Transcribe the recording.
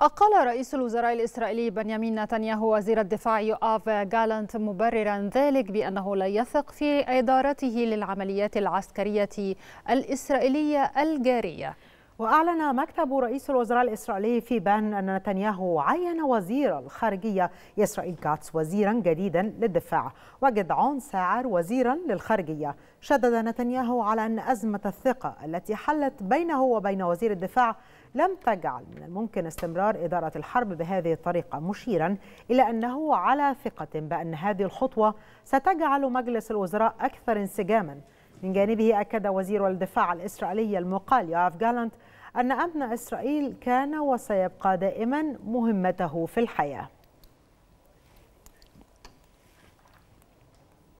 أقال رئيس الوزراء الإسرائيلي بنيامين نتنياهو وزير الدفاع يوآف جالانت مبررا ذلك بأنه لا يثق في إدارته للعمليات العسكرية الإسرائيلية الجارية. وأعلن مكتب رئيس الوزراء الإسرائيلي في بان أن نتنياهو عين وزير الخارجية إسرائيل كاتس وزيرا جديدا للدفاع. وجدعون ساعر وزيرا للخارجية. شدد نتنياهو على أن أزمة الثقة التي حلت بينه وبين وزير الدفاع لم تجعل من الممكن استمرار إدارة الحرب بهذه الطريقة مشيرا إلى أنه على ثقة بأن هذه الخطوة ستجعل مجلس الوزراء أكثر انسجاما. من جانبه أكد وزير الدفاع الإسرائيلي المقال يوآف جالانت أن أمن إسرائيل كان وسيبقى دائما مهمته في الحياة.